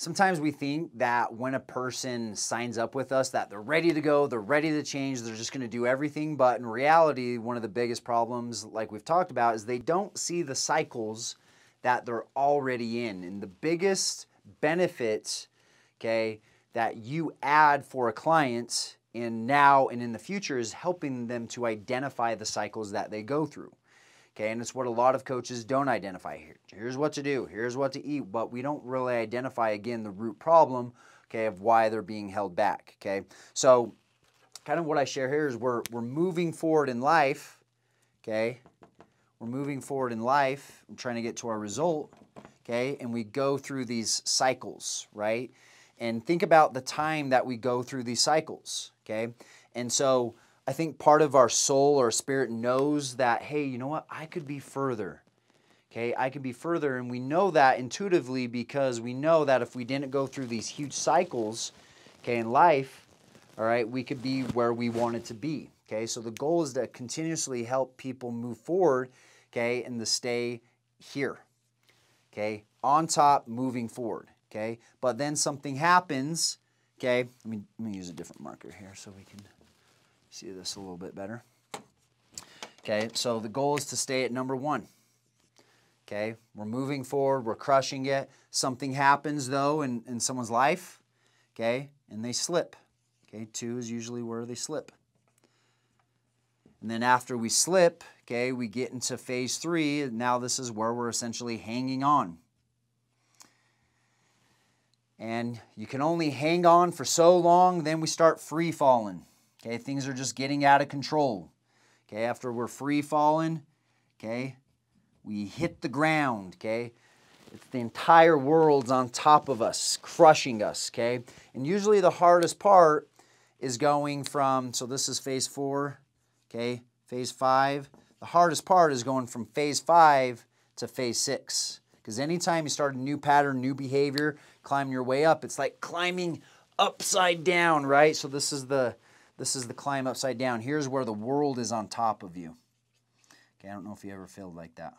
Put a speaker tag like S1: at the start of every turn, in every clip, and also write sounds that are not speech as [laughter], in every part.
S1: sometimes we think that when a person signs up with us that they're ready to go they're ready to change they're just going to do everything but in reality one of the biggest problems like we've talked about is they don't see the cycles that they're already in. And the biggest benefit okay that you add for a client in now and in the future is helping them to identify the cycles that they go through Okay, and it's what a lot of coaches don't identify here. Here's what to do, here's what to eat, but we don't really identify again the root problem, okay, of why they're being held back. Okay. So kind of what I share here is we're we're moving forward in life, okay? We're moving forward in life, I'm trying to get to our result, okay, and we go through these cycles, right? And think about the time that we go through these cycles, okay? And so I think part of our soul or spirit knows that, hey, you know what? I could be further. Okay, I could be further. And we know that intuitively because we know that if we didn't go through these huge cycles, okay, in life, all right, we could be where we wanted to be. Okay, so the goal is to continuously help people move forward, okay, and to stay here. Okay, on top, moving forward. Okay, but then something happens. Okay, let me, let me use a different marker here so we can see this a little bit better. Okay, so the goal is to stay at number one. Okay, we're moving forward, we're crushing it. Something happens though in, in someone's life, okay, and they slip. Okay, two is usually where they slip. And then after we slip, okay, we get into phase three. Now this is where we're essentially hanging on. And you can only hang on for so long, then we start free falling. Okay, things are just getting out of control. Okay, after we're free falling, okay, we hit the ground, okay? It's the entire world's on top of us, crushing us, okay? And usually the hardest part is going from, so this is phase four, okay, phase five. The hardest part is going from phase five to phase six. Because anytime you start a new pattern, new behavior, climbing your way up, it's like climbing upside down, right? So this is the this is the climb upside down. Here's where the world is on top of you. Okay, I don't know if you ever felt like that.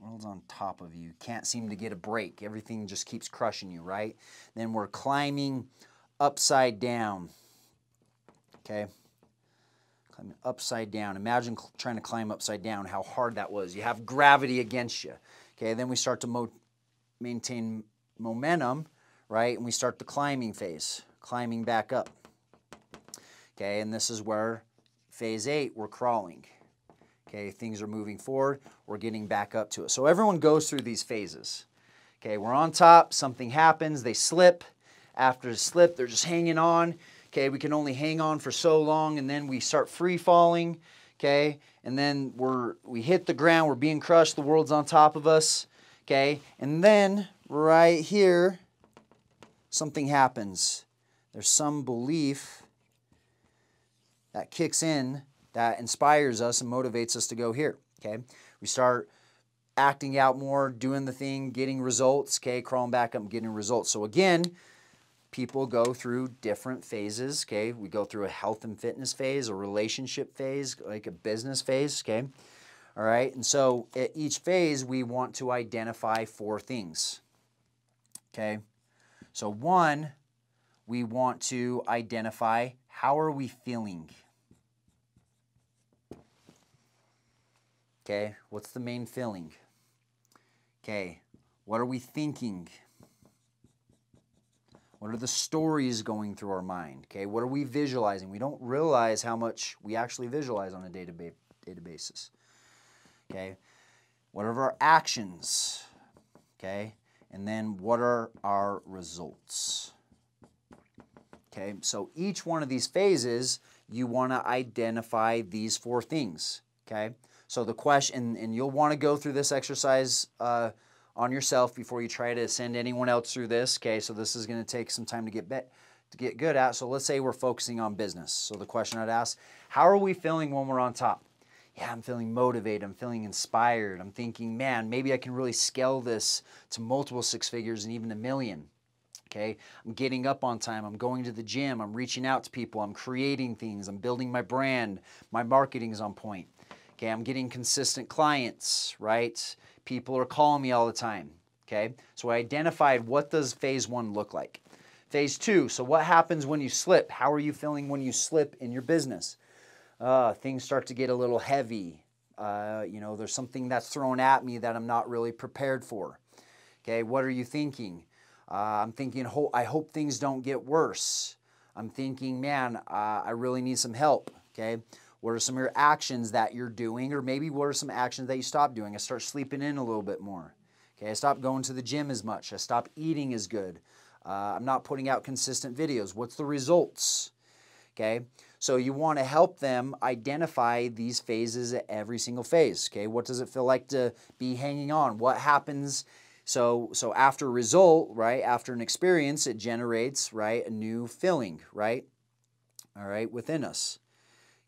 S1: World's on top of you. Can't seem to get a break. Everything just keeps crushing you, right? Then we're climbing upside down. Okay? Climbing upside down. Imagine trying to climb upside down, how hard that was. You have gravity against you. Okay, then we start to mo maintain momentum, right? And we start the climbing phase, climbing back up. Okay, and this is where phase eight, we're crawling. Okay, things are moving forward, we're getting back up to it. So everyone goes through these phases. Okay, we're on top, something happens, they slip. After the slip, they're just hanging on. Okay, we can only hang on for so long and then we start free falling. Okay, and then we're we hit the ground, we're being crushed, the world's on top of us. Okay, and then right here, something happens. There's some belief that kicks in that inspires us and motivates us to go here. Okay, we start acting out more, doing the thing, getting results. Okay, crawling back up, and getting results. So again, people go through different phases. Okay, we go through a health and fitness phase, a relationship phase, like a business phase. Okay, all right, and so at each phase we want to identify four things. Okay, so one, we want to identify how are we feeling? Okay, what's the main feeling? Okay, what are we thinking? What are the stories going through our mind? Okay, what are we visualizing? We don't realize how much we actually visualize on a day basis. Okay, what are our actions? Okay, and then what are our results? Okay, so each one of these phases, you want to identify these four things. Okay, so the question, and you'll want to go through this exercise uh, on yourself before you try to send anyone else through this. Okay, so this is going to take some time to get bet to get good at. So let's say we're focusing on business. So the question I'd ask, how are we feeling when we're on top? Yeah, I'm feeling motivated. I'm feeling inspired. I'm thinking, man, maybe I can really scale this to multiple six figures and even a million okay? I'm getting up on time, I'm going to the gym, I'm reaching out to people, I'm creating things, I'm building my brand, my marketing is on point. Okay, I'm getting consistent clients, right? People are calling me all the time. Okay, so I identified what does phase one look like. Phase two, so what happens when you slip? How are you feeling when you slip in your business? Uh, things start to get a little heavy. Uh, you know, there's something that's thrown at me that I'm not really prepared for. Okay, what are you thinking? Uh, I'm thinking, I hope things don't get worse. I'm thinking, man, uh, I really need some help. Okay, what are some of your actions that you're doing, or maybe what are some actions that you stop doing? I start sleeping in a little bit more. Okay, I stop going to the gym as much. I stop eating as good. Uh, I'm not putting out consistent videos. What's the results? Okay, so you want to help them identify these phases at every single phase. Okay, what does it feel like to be hanging on? What happens? So, so after result, right, after an experience, it generates, right, a new feeling, right, all right, within us.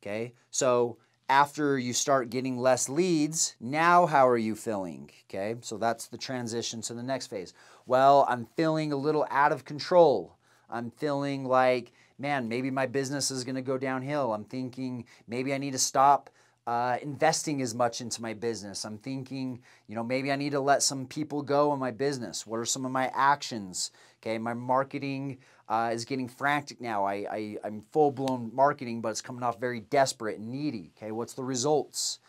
S1: Okay, so after you start getting less leads, now how are you feeling? Okay, so that's the transition to the next phase. Well, I'm feeling a little out of control. I'm feeling like, man, maybe my business is going to go downhill. I'm thinking maybe I need to stop uh, investing as much into my business. I'm thinking, you know, maybe I need to let some people go in my business. What are some of my actions? Okay, my marketing uh, is getting frantic now. I, I, I'm full blown marketing, but it's coming off very desperate and needy. Okay, what's the results?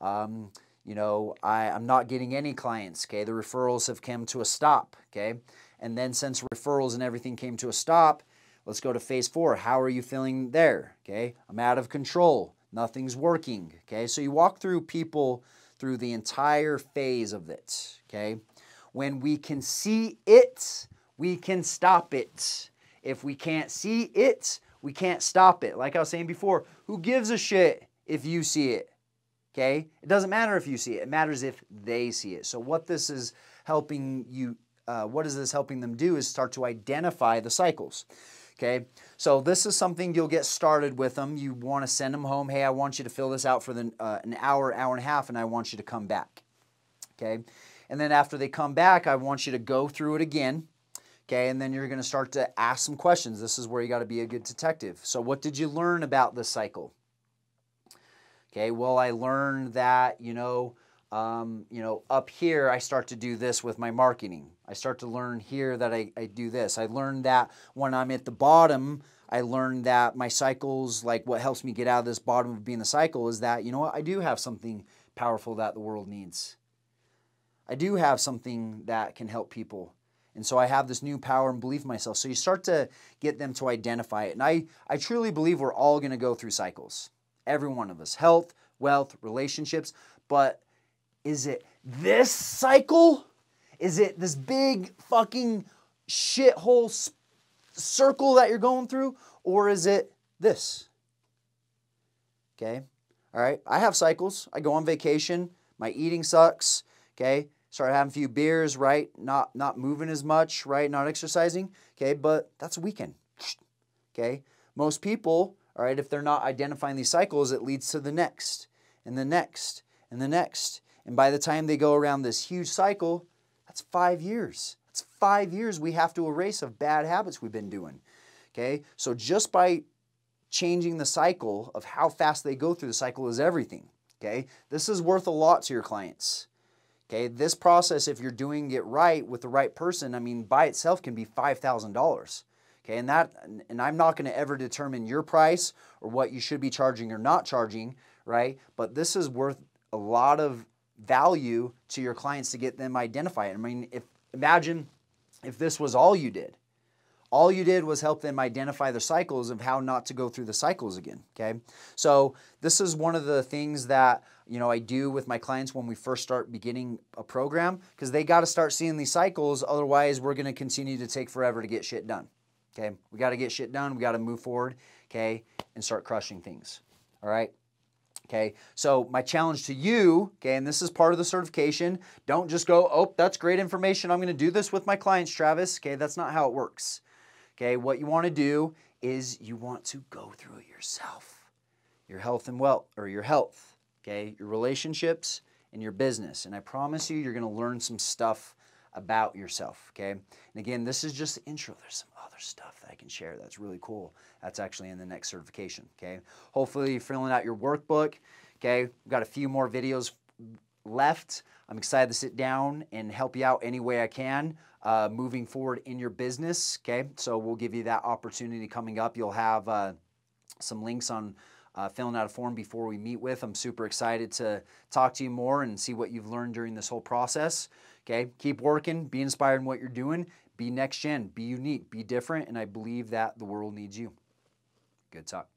S1: Um, you know, I, I'm not getting any clients. Okay, the referrals have come to a stop. Okay, and then since referrals and everything came to a stop, let's go to phase four. How are you feeling there? Okay, I'm out of control. Nothing's working. Okay, so you walk through people through the entire phase of it. Okay, when we can see it we can stop it. If we can't see it, we can't stop it. Like I was saying before, who gives a shit if you see it? Okay? It doesn't matter if you see it, it matters if they see it. So, what this is helping you, uh, what is this helping them do is start to identify the cycles. Okay, so this is something you'll get started with them. You want to send them home. Hey, I want you to fill this out for the, uh, an hour, hour and a half, and I want you to come back. Okay, and then after they come back, I want you to go through it again. Okay, and then you're going to start to ask some questions. This is where you got to be a good detective. So, what did you learn about this cycle? Okay, well, I learned that, you know, um, you know, up here, I start to do this with my marketing. I start to learn here that I, I do this. I learned that when I'm at the bottom, I learned that my cycles, like what helps me get out of this bottom of being the cycle, is that, you know what, I do have something powerful that the world needs. I do have something that can help people. And so I have this new power and belief in myself. So you start to get them to identify it. And I, I truly believe we're all going to go through cycles. Every one of us. Health, wealth, relationships. But is it this cycle? Is it this big fucking shithole circle that you're going through? Or is it this? Okay. All right. I have cycles. I go on vacation. My eating sucks. Okay start having a few beers, right? Not not moving as much, right? Not exercising, okay? But that's a weekend, [sniffs] okay? Most people, all right, if they're not identifying these cycles, it leads to the next and the next and the next. And by the time they go around this huge cycle, that's five years. That's five years we have to erase of bad habits we've been doing, okay? So just by changing the cycle of how fast they go through the cycle is everything, okay? This is worth a lot to your clients. Okay, this process, if you're doing it right with the right person, I mean, by itself can be $5,000. Okay, and that, and I'm not going to ever determine your price or what you should be charging or not charging, right? But this is worth a lot of value to your clients to get them identified. I mean, if imagine if this was all you did, all you did was help them identify the cycles of how not to go through the cycles again. Okay. So this is one of the things that you know I do with my clients when we first start beginning a program because they got to start seeing these cycles. Otherwise, we're going to continue to take forever to get shit done. Okay. We got to get shit done. We got to move forward. Okay. And start crushing things. All right. Okay, so my challenge to you, okay, and this is part of the certification, don't just go, oh, that's great information. I'm going to do this with my clients, Travis. Okay, that's not how it works. Okay, what you want to do is you want to go through it yourself. Your health and wealth, or your health, okay, your relationships and your business. And I promise you, you're going to learn some stuff about yourself, okay? And again, this is just the intro. There's some other stuff that I can share that's really cool. That's actually in the next certification, okay? Hopefully, you're filling out your workbook, okay? We've got a few more videos left. I'm excited to sit down and help you out any way I can uh, moving forward in your business. Okay, so we'll give you that opportunity coming up. You'll have uh, some links on uh, filling out a form before we meet with. I'm super excited to talk to you more and see what you've learned during this whole process. Okay, keep working, be inspired in what you're doing, be next gen, be unique, be different, and I believe that the world needs you. Good talk.